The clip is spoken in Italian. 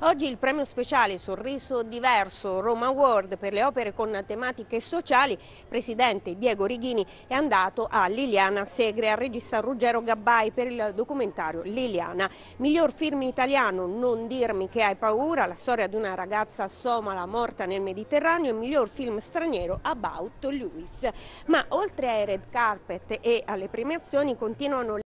Oggi il premio speciale Sorriso Diverso Roma Award per le opere con tematiche sociali, presidente Diego Righini è andato a Liliana Segre, al regista Ruggero Gabbai per il documentario Liliana. Miglior film italiano Non dirmi che hai paura, la storia di una ragazza somala morta nel Mediterraneo e miglior film straniero About Lewis. Ma oltre ai red carpet e alle premiazioni continuano